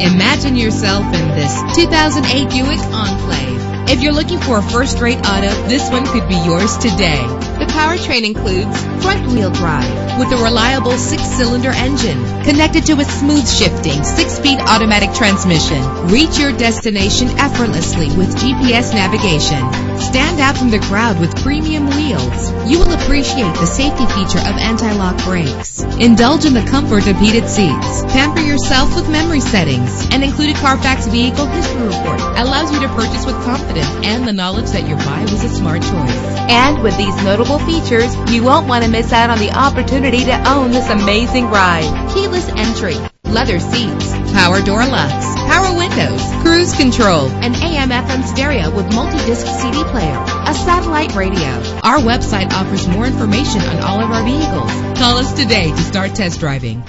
Imagine yourself in this 2008 Buick Enclave. If you're looking for a first-rate auto, this one could be yours today. The powertrain includes front-wheel drive with a reliable six-cylinder engine connected to a smooth shifting six-speed automatic transmission. Reach your destination effortlessly with GPS navigation. Stand out from the crowd with premium wheels. You will appreciate the safety feature of anti-lock brakes. Indulge in the comfort of heated seats. Pamper yourself with memory settings. An included Carfax vehicle history report allows you to purchase with confidence and the knowledge that your buy was a smart choice. And with these notable features, you won't want to miss out on the opportunity to own this amazing ride. Keyless entry, leather seats, power door locks, power windows, cruise control, an AM FM stereo with multi-disc CD player, a satellite radio. Our website offers more information on all of our vehicles. Call us today to start test driving.